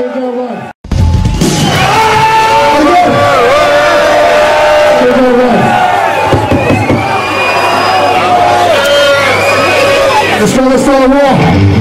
Let's on. Let's go!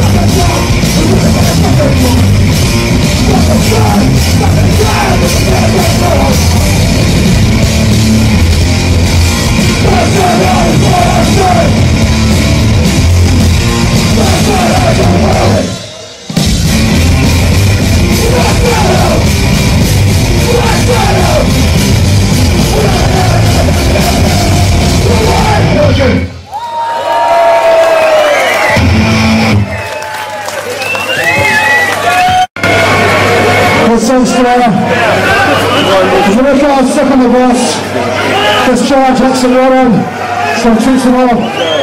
Fuck There's a record stuck on the bus. Just charge, that's the water. So treat them